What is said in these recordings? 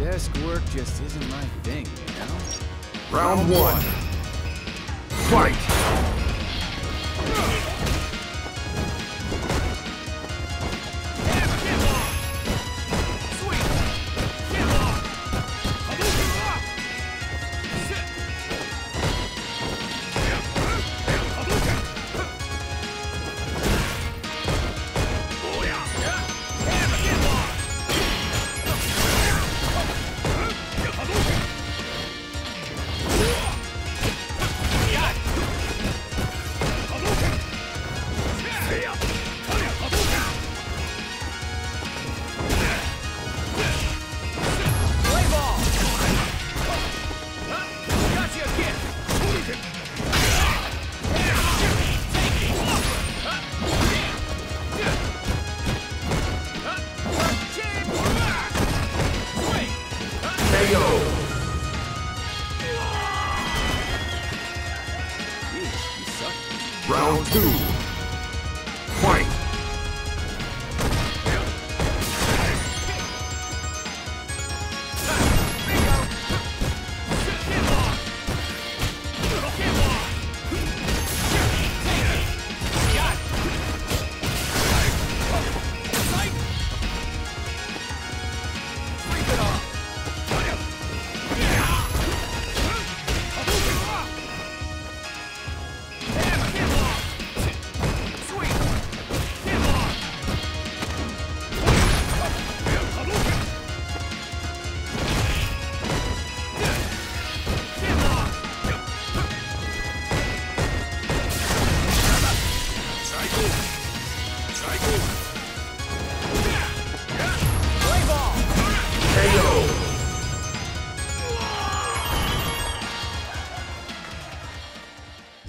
Desk work just isn't my thing, you know? Round one. Fight! Round two.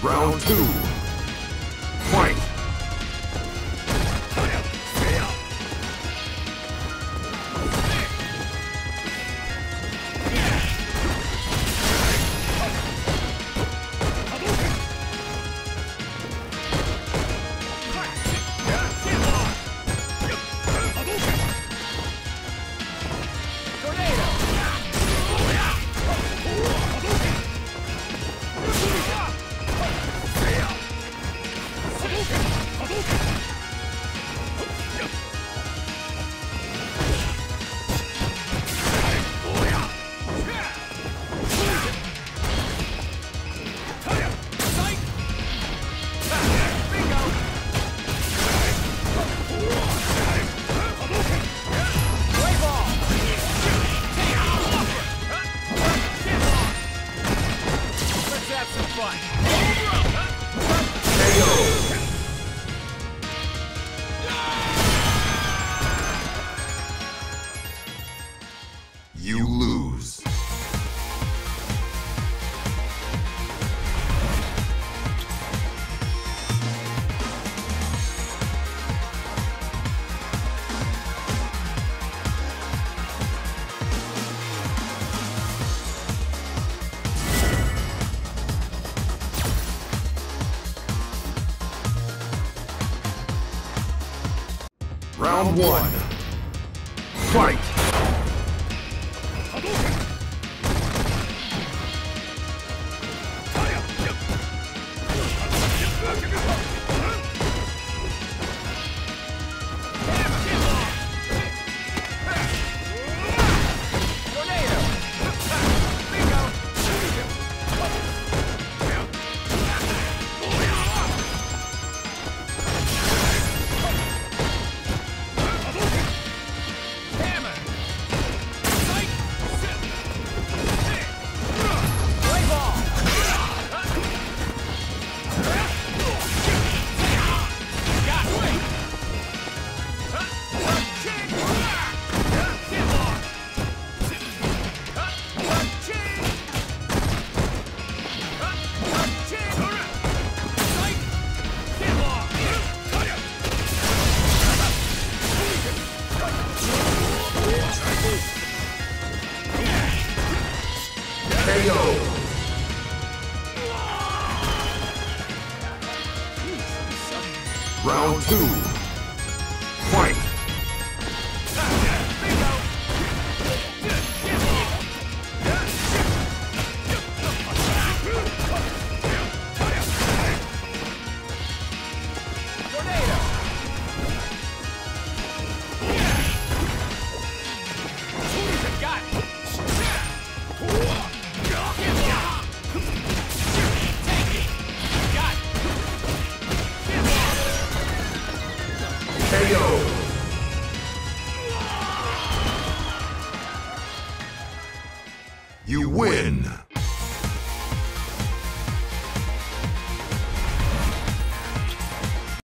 Round two. Round one. Fight! KO! Round two. You win!